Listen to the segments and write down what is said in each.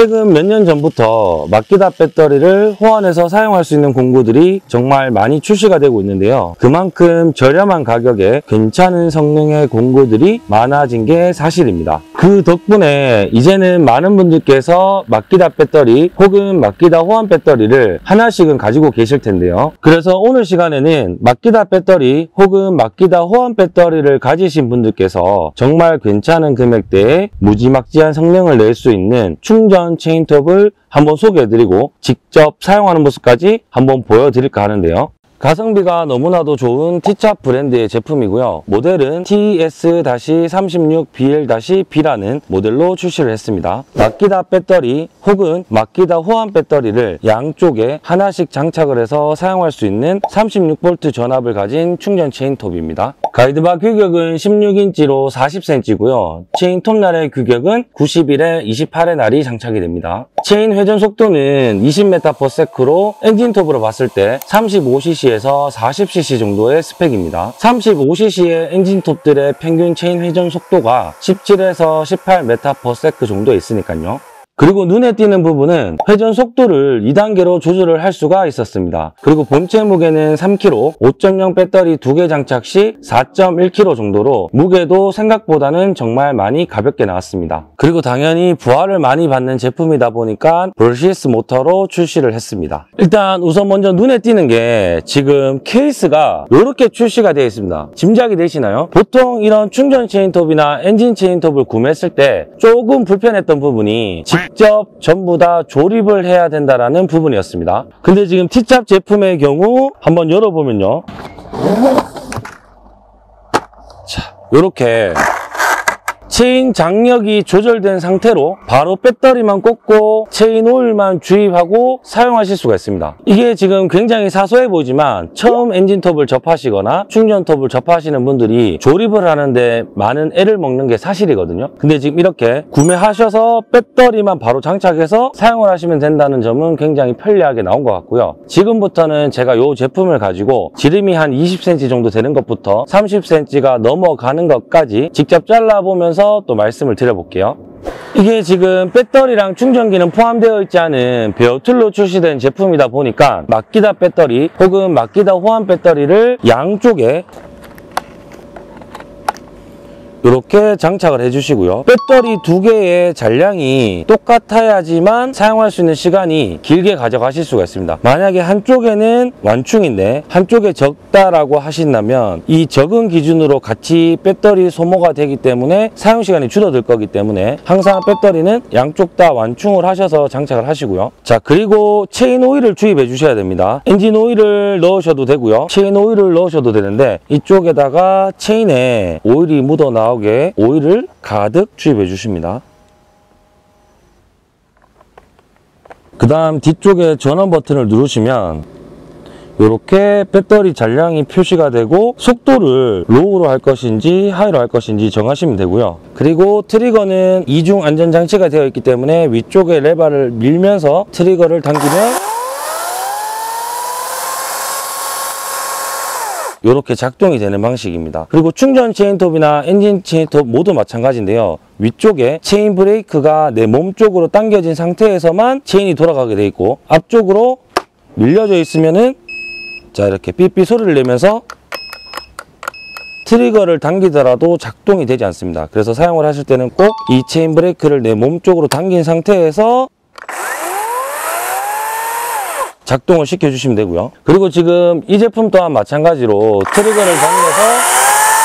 최근 몇 년 전부터 마키다 배터리를 호환해서 사용할 수 있는 공구들이 정말 많이 출시가 되고 있는데요. 그만큼 저렴한 가격에 괜찮은 성능의 공구들이 많아진 게 사실입니다. 그 덕분에 이제는 많은 분들께서 마키다 배터리 혹은 마키다 호환 배터리를 하나씩은 가지고 계실 텐데요. 그래서 오늘 시간에는 마키다 배터리 혹은 마키다 호환 배터리를 가지신 분들께서 정말 괜찮은 금액대에 무지막지한 성능을 낼 수 있는 충전 체인톱을 한번 소개해드리고 직접 사용하는 모습까지 한번 보여드릴까 하는데요. 가성비가 너무나도 좋은 티차 브랜드의 제품이고요. 모델은 TS-36BL-B라는 모델로 출시를 했습니다. 마키다 배터리 혹은 마키다 호환 배터리를 양쪽에 하나씩 장착을 해서 사용할 수 있는 36V 전압을 가진 충전 체인톱입니다. guide bar 규격은 16인치로 40cm고요. 체인 톱날의 규격은 91에 28의 날이 장착이 됩니다. 체인 회전 속도는 20m/s로 엔진톱으로 봤을 때 35cc 에서 40cc 정도의 스펙입니다. 35cc의 엔진톱들의 평균 체인 회전 속도가 17에서 18m/s 정도 있으니까요. 그리고 눈에 띄는 부분은 회전 속도를 2단계로 조절을 할 수가 있었습니다. 그리고 본체 무게는 3kg, 5.0 배터리 2개 장착 시 4.1kg 정도로 무게도 생각보다는 정말 많이 가볍게 나왔습니다. 그리고 당연히 부하를 많이 받는 제품이다 보니까 brushless 모터로 출시를 했습니다. 일단 우선 먼저 눈에 띄는 게 지금 케이스가 이렇게 출시가 되어 있습니다. 짐작이 되시나요? 보통 이런 충전 체인톱이나 엔진 체인톱을 구매했을 때 조금 불편했던 부분이 직접 전부 다 조립을 해야 된다는 부분이었습니다. 근데 지금 T샵 제품의 경우 한번 열어보면요. 자, 이렇게 체인 장력이 조절된 상태로 바로 배터리만 꽂고 체인 오일만 주입하고 사용하실 수가 있습니다. 이게 지금 굉장히 사소해 보이지만 처음 엔진톱을 접하시거나 충전톱을 접하시는 분들이 조립을 하는데 많은 애를 먹는 게 사실이거든요. 근데 지금 이렇게 구매하셔서 배터리만 바로 장착해서 사용을 하시면 된다는 점은 굉장히 편리하게 나온 것 같고요. 지금부터는 제가 이 제품을 가지고 지름이 한 20cm 정도 되는 것부터 30cm가 넘어가는 것까지 직접 잘라보면서 또 말씀을 드려볼게요. 이게 지금 배터리랑 충전기는 포함되어 있지 않은 bare tool로 출시된 제품이다 보니까 마키다 배터리 혹은 마키다 호환 배터리를 양쪽에 이렇게 장착을 해주시고요. 배터리 두 개의 잔량이 똑같아야지만 사용할 수 있는 시간이 길게 가져가실 수가 있습니다. 만약에 한쪽에는 완충인데 한쪽에 적다라고 하신다면 이 적은 기준으로 같이 배터리 소모가 되기 때문에 사용 시간이 줄어들 거기 때문에 항상 배터리는 양쪽 다 완충을 하셔서 장착을 하시고요. 자 그리고 체인 오일을 주입해 주셔야 됩니다. 엔진 오일을 넣으셔도 되고요. 체인 오일을 넣으셔도 되는데 이쪽에다가 체인에 오일이 묻어 나와 나오게 오일을 가득 주입해 주십니다. 그 다음 뒤쪽에 전원 버튼을 누르시면 이렇게 배터리 잔량이 표시가 되고 속도를 low로 할 것인지 high로 할 것인지 정하시면 되고요. 그리고 트리거는 이중 안전장치가 되어 있기 때문에 위쪽에 레바를 밀면서 트리거를 당기면 이렇게 작동이 되는 방식입니다. 그리고 충전 체인톱이나 엔진 체인톱 모두 마찬가지인데요. 위쪽에 체인 브레이크가 내 몸 쪽으로 당겨진 상태에서만 체인이 돌아가게 돼 있고 앞쪽으로 밀려져 있으면은 자 이렇게 삐삐 소리를 내면서 트리거를 당기더라도 작동이 되지 않습니다. 그래서 사용을 하실 때는 꼭 이 체인 브레이크를 내 몸 쪽으로 당긴 상태에서 작동을 시켜주시면 되고요. 그리고 지금 이 제품 또한 마찬가지로 트리거를 당겨서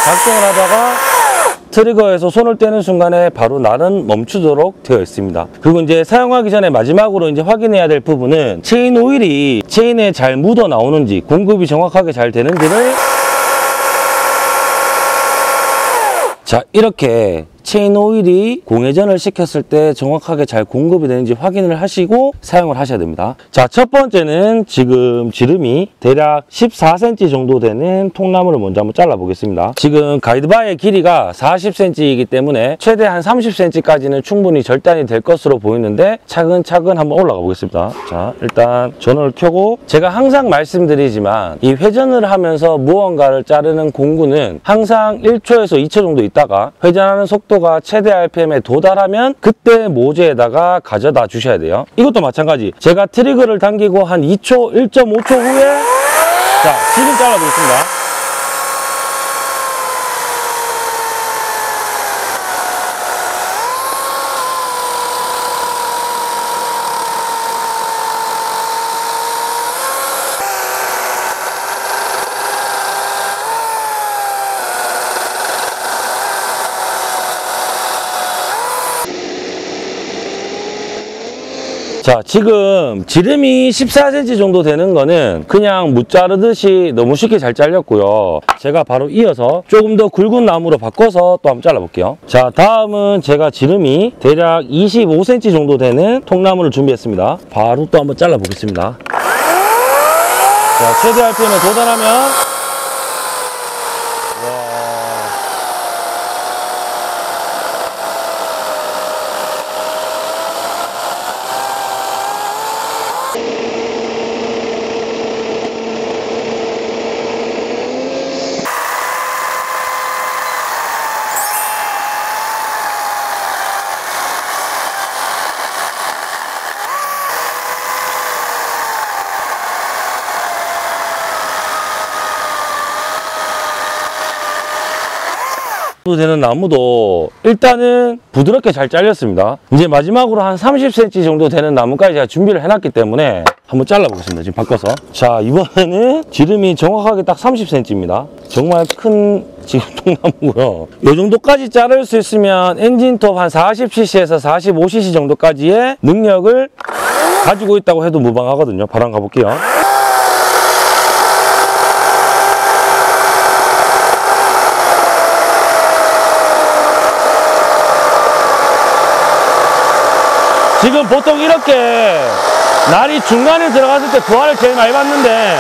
작동을 하다가 트리거에서 손을 떼는 순간에 바로 날은 멈추도록 되어 있습니다. 그리고 이제 사용하기 전에 마지막으로 이제 확인해야 될 부분은 체인 오일이 체인에 잘 묻어 나오는지 공급이 정확하게 잘 되는지를 자 이렇게 체인 오일이 공회전을 시켰을 때 정확하게 잘 공급이 되는지 확인을 하시고 사용을 하셔야 됩니다. 자, 첫 번째는 지금 지름이 대략 14cm 정도 되는 통나무를 먼저 한번 잘라 보겠습니다. 지금 guide bar의 길이가 40cm이기 때문에 최대 한 30cm까지는 충분히 절단이 될 것으로 보이는데 차근차근 한번 올라가 보겠습니다. 자, 일단 전원을 켜고 제가 항상 말씀드리지만 이 회전을 하면서 무언가를 자르는 공구는 항상 1초에서 2초 정도 있다가 회전하는 속도 속도가 최대 RPM에 도달하면 그때 모재에다가 가져다 주셔야 돼요. 이것도 마찬가지. 제가 트리거를 당기고 한 2초, 1.5초 후에 자, 지금 잘라보겠습니다. 자 지금 지름이 14cm 정도 되는 거는 그냥 무 자르듯이 너무 쉽게 잘 잘렸고요. 제가 바로 이어서 조금 더 굵은 나무로 바꿔서 또 한번 잘라 볼게요. 자 다음은 제가 지름이 대략 25cm 정도 되는 통나무를 준비했습니다. 바로 또 한번 잘라 보겠습니다. 자 최대 RPM에 도달하면 되는 나무도 일단은 부드럽게 잘 잘렸습니다. 이제 마지막으로 한 30cm 정도 되는 나무까지 제가 준비를 해놨기 때문에 한번 잘라보겠습니다. 지금 바꿔서. 자, 이번에는 지름이 정확하게 딱 30cm입니다. 정말 큰 지금 통나무고요. 이 정도까지 자를 수 있으면 엔진톱 한 40cc에서 45cc 정도까지의 능력을 가지고 있다고 해도 무방하거든요. 한번 가볼게요. 지금 보통 이렇게 날이 중간에 들어갔을 때 부하를 제일 많이 받는데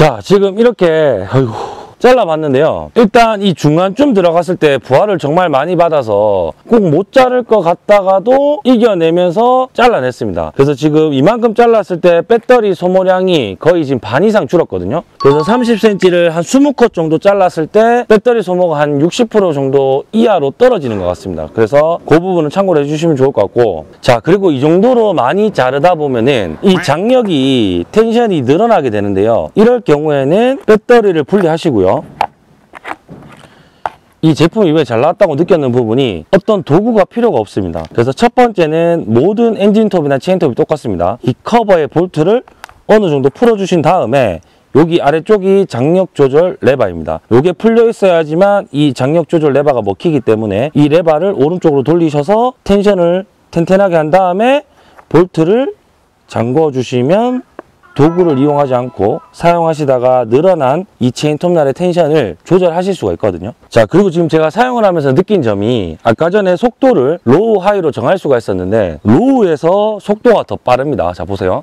자 지금 이렇게 아이고 잘라봤는데요. 일단 이 중간쯤 들어갔을 때 부하를 정말 많이 받아서 꼭 못 자를 것 같다가도 이겨내면서 잘라냈습니다. 그래서 지금 이만큼 잘랐을 때 배터리 소모량이 거의 지금 반 이상 줄었거든요. 그래서 30cm를 한 20컷 정도 잘랐을 때 배터리 소모가 한 60% 정도 이하로 떨어지는 것 같습니다. 그래서 그 부분은 참고로 해주시면 좋을 것 같고. 자 그리고 이 정도로 많이 자르다 보면은 이 장력이 텐션이 늘어나게 되는데요. 이럴 경우에는 배터리를 분리하시고요 이 제품이 이번에 잘 나왔다고 느꼈는 부분이 어떤 도구가 필요가 없습니다. 그래서 첫 번째는 모든 엔진톱이나 체인톱이 똑같습니다. 이 커버의 볼트를 어느 정도 풀어주신 다음에 여기 아래쪽이 장력 조절 레바입니다. 이게 풀려 있어야지만 이 장력 조절 레바가 먹히기 때문에 이 레바를 오른쪽으로 돌리셔서 tension을 튼튼하게 한 다음에 볼트를 잠궈 주시면 도구를 이용하지 않고 사용하시다가 늘어난 이 체인 톱날의 tension을 조절하실 수가 있거든요. 자, 그리고 지금 제가 사용을 하면서 느낀 점이 아까 전에 속도를 low, high로 정할 수가 있었는데 low에서 속도가 더 빠릅니다. 자, 보세요.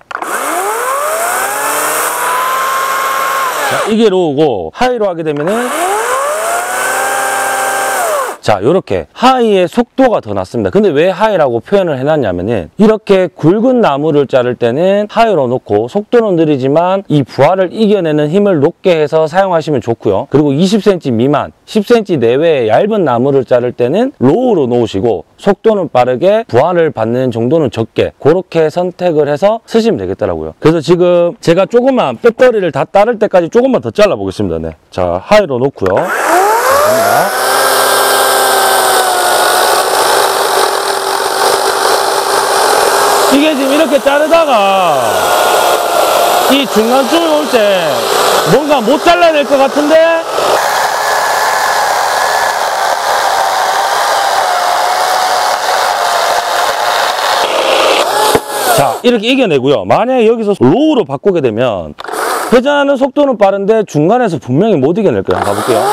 자, 이게 low고 high로 하게 되면은 자, 이렇게 high의 속도가 더 낮습니다. 근데 왜 high라고 표현을 해놨냐면은 이렇게 굵은 나무를 자를 때는 high로 놓고 속도는 느리지만 이 부하를 이겨내는 힘을 높게 해서 사용하시면 좋고요. 그리고 20cm 미만, 10cm 내외의 얇은 나무를 자를 때는 low로 놓으시고 속도는 빠르게 부하를 받는 정도는 적게 그렇게 선택을 해서 쓰시면 되겠더라고요. 그래서 지금 제가 조금만 배터리를 다 닳을 때까지 조금만 더 잘라 보겠습니다. 네. 자, high로 놓고요. 자, 갑니다. 이렇게 자르다가 이 중간쯤에 올때 뭔가 못 잘라야 될 것 같은데? 자 이렇게 이겨내고요. 만약에 여기서 로우로 바꾸게 되면 회전하는 속도는 빠른데 중간에서 분명히 못 이겨낼 거예요. 가볼게요.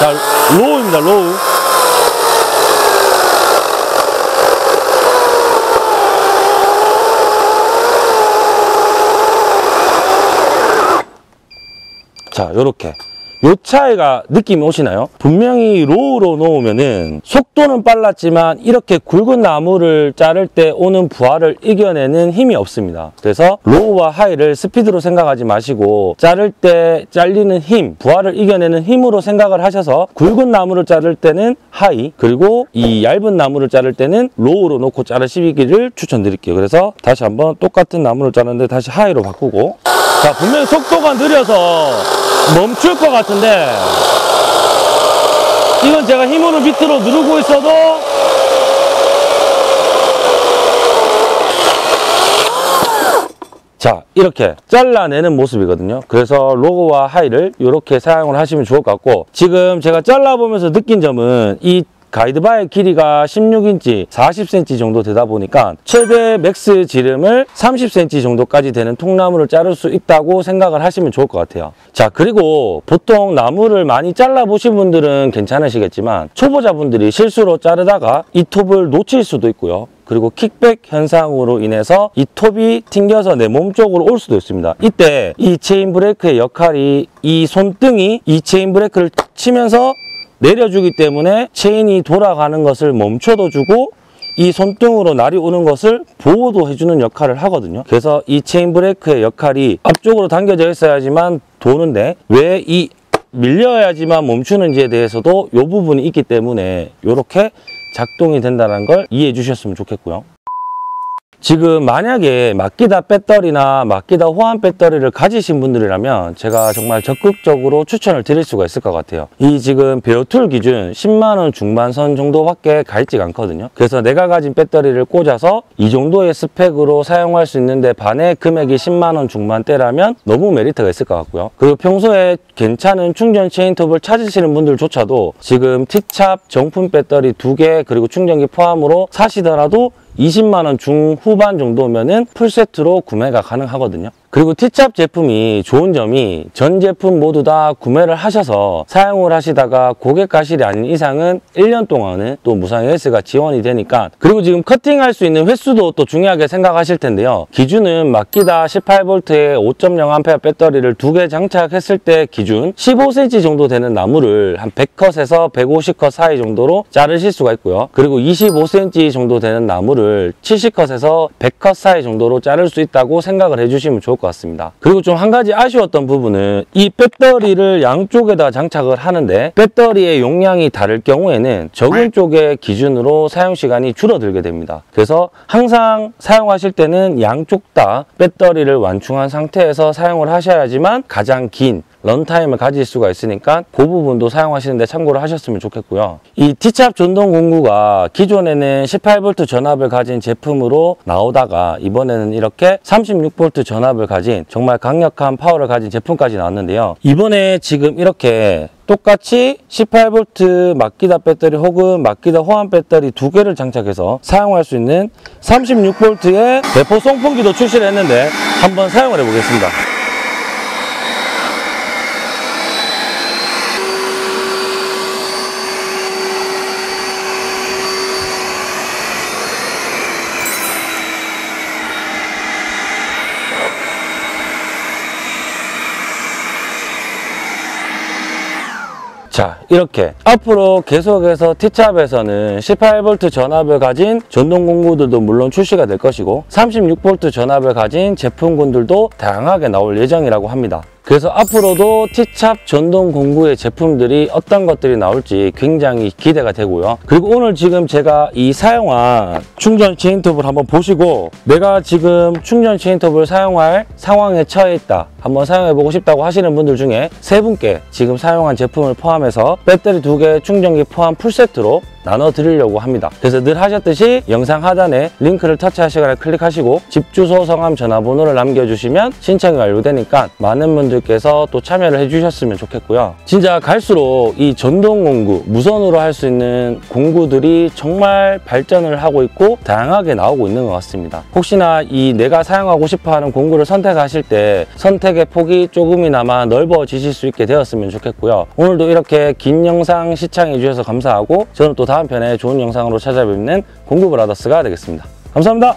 자 low입니다 low 자, 요렇게. 요 차이가 느낌이 오시나요? 분명히 low로 놓으면은 속도는 빨랐지만 이렇게 굵은 나무를 자를 때 오는 부하를 이겨내는 힘이 없습니다. 그래서 low와 high를 스피드로 생각하지 마시고 자를 때 잘리는 힘, 부하를 이겨내는 힘으로 생각을 하셔서 굵은 나무를 자를 때는 high 그리고 이 얇은 나무를 자를 때는 low로 놓고 자르시기를 추천드릴게요. 그래서 다시 한번 똑같은 나무를 자르는데 다시 하이로 바꾸고 자 분명히 속도가 느려서 멈출 것 같은데. 이건 제가 힘으로 밑으로 누르고 있어도 자 이렇게 잘라내는 모습이거든요. 그래서 로고와 하이를 이렇게 사용을 하시면 좋을 것 같고 지금 제가 잘라보면서 느낀 점은 이 guide bar의 길이가 16인치 40cm 정도 되다 보니까 최대 max 지름을 30cm 정도까지 되는 통나무를 자를 수 있다고 생각을 하시면 좋을 것 같아요 자 그리고 보통 나무를 많이 잘라 보신 분들은 괜찮으시겠지만 초보자분들이 실수로 자르다가 이 톱을 놓칠 수도 있고요 그리고 kickback 현상으로 인해서 이 톱이 튕겨서 내 몸 쪽으로 올 수도 있습니다. 이때 이 체인 브레이크의 역할이 이 손등이 이 체인 브레이크를 치면서 내려주기 때문에 체인이 돌아가는 것을 멈춰도 주고 이 손등으로 날이 오는 것을 보호도 해주는 역할을 하거든요. 그래서 이 체인 브레이크의 역할이 앞쪽으로 당겨져 있어야지만 도는데 왜 이 밀려야지만 멈추는지에 대해서도 이 부분이 있기 때문에 이렇게 작동이 된다는 걸 이해해 주셨으면 좋겠고요. 지금 만약에 마키다 배터리나 마키다 호환 배터리를 가지신 분들이라면 제가 정말 적극적으로 추천을 드릴 수가 있을 것 같아요. 이 지금 bare tool 기준 10만원 중반선 정도밖에 가 있지가 않거든요. 그래서 내가 가진 배터리를 꽂아서 이 정도의 스펙으로 사용할 수 있는데 반의 금액이 10만원 중반대라면 너무 메리트가 있을 것 같고요. 그리고 평소에 괜찮은 충전 체인톱을 찾으시는 분들조차도 지금 T찹 정품 배터리 두개 그리고 충전기 포함으로 사시더라도 20만 원 중후반 정도면은 풀세트로 구매가 가능하거든요. 그리고 T찹 제품이 좋은 점이 전 제품 모두 다 구매를 하셔서 사용을 하시다가 고객 가실이 아닌 이상은 1년 동안은 또 무상 AS가 지원이 되니까 그리고 지금 커팅할 수 있는 횟수도 또 중요하게 생각하실 텐데요. 기준은 마키다 18V의 5.0A 배터리를 두 개 장착했을 때 기준 15cm 정도 되는 나무를 한 100컷에서 150컷 사이 정도로 자르실 수가 있고요. 그리고 25cm 정도 되는 나무를 70컷에서 100컷 사이 정도로 자를 수 있다고 생각을 해주시면 좋을 것 같습니 다. 같습니다. 그리고 좀 한 가지 아쉬웠던 부분은 이 배터리를 양쪽에다 장착을 하는데 배터리의 용량이 다를 경우에는 적은 쪽의 기준으로 사용 시간이 줄어들게 됩니다. 그래서 항상 사용하실 때는 양쪽 다 배터리를 완충한 상태에서 사용을 하셔야지만 가장 긴 런타임을 가질 수가 있으니까 그 부분도 사용하시는데 참고를 하셨으면 좋겠고요. 이 T찹 전동 공구가 기존에는 18V 전압을 가진 제품으로 나오다가 이번에는 이렇게 36V 전압을 가진 정말 강력한 파워를 가진 제품까지 나왔는데요. 이번에 지금 이렇게 똑같이 18V 마키다 배터리 혹은 마키다 호환 배터리 두 개를 장착해서 사용할 수 있는 36V의 대포 송풍기도 출시를 했는데 한번 사용을 해보겠습니다. 자 이렇게 앞으로 계속해서 T샵에서는 18V 전압을 가진 전동 공구들도 물론 출시가 될 것이고 36V 전압을 가진 제품군들도 다양하게 나올 예정이라고 합니다. 그래서 앞으로도 T샵 전동 공구의 제품들이 어떤 것들이 나올지 굉장히 기대가 되고요. 그리고 오늘 지금 제가 이 사용한 충전 체인톱을 한번 보시고 내가 지금 충전 체인톱을 사용할 상황에 처해 있다. 한번 사용해보고 싶다고 하시는 분들 중에 세 분께 지금 사용한 제품을 포함해서 배터리 두 개 충전기 포함 풀세트로 나눠 드리려고 합니다. 그래서 늘 하셨듯이 영상 하단에 링크를 터치하시거나 클릭하시고 집 주소, 성함, 전화번호를 남겨주시면 신청이 완료되니까 많은 분들께서 또 참여를 해주셨으면 좋겠고요. 진짜 갈수록 이 전동 공구, 무선으로 할 수 있는 공구들이 정말 발전을 하고 있고 다양하게 나오고 있는 것 같습니다. 혹시나 이 내가 사용하고 싶어하는 공구를 선택하실 때 선택의 폭이 조금이나마 넓어지실 수 있게 되었으면 좋겠고요. 오늘도 이렇게 긴 영상 시청해 주셔서 감사하고 저는 또 다음 편에 좋은 영상으로 찾아뵙는 공구 브라더스가 되겠습니다. 감사합니다.